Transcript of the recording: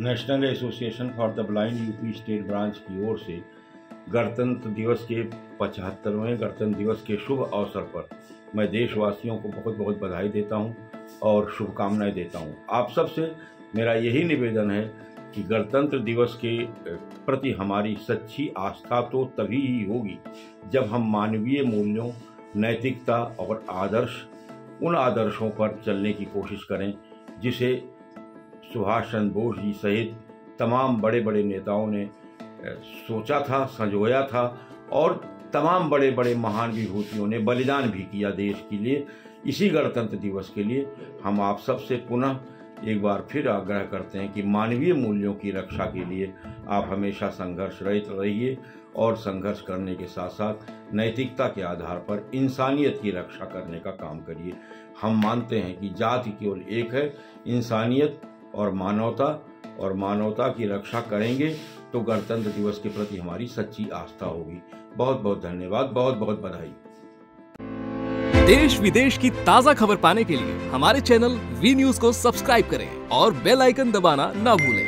National association for the blind UP state branch की ओर से गणतंत्र दिवस के पचहत्तरवें गणतंत्र दिवस के शुभ अवसर पर मैं देशवासियों को बहुत बहुत बधाई देता हूँ और शुभकामनाएँ देता हूँ। आप सबसे मेरा यही निवेदन है कि गणतंत्र दिवस के प्रति हमारी सच्ची आस्था तो तभी ही होगी जब हम मानवीय मूल्यों, नैतिकता और आदर्श, उन आदर्शों पर चलने की कोशिश करें जिसे सुभाष चंद्र बोस जी सहित तमाम बड़े बड़े नेताओं ने सोचा था, संजोया था और तमाम बड़े बड़े महान विभूतियों ने बलिदान भी किया देश के लिए। इसी गणतंत्र दिवस के लिए हम आप सबसे पुनः एक बार फिर आग्रह करते हैं कि मानवीय मूल्यों की रक्षा के लिए आप हमेशा संघर्ष रहित रहिए और संघर्ष करने के साथ साथ नैतिकता के आधार पर इंसानियत की रक्षा करने का काम करिए। हम मानते हैं कि जाति केवल एक है, इंसानियत और मानवता और मानवता की रक्षा करेंगे तो गणतंत्र दिवस के प्रति हमारी सच्ची आस्था होगी। बहुत बहुत धन्यवाद बहुत बहुत बधाई। देश विदेश की ताज़ा खबर पाने के लिए हमारे चैनल वी न्यूज़ को सब्सक्राइब करें और बेल आइकन दबाना ना भूलें।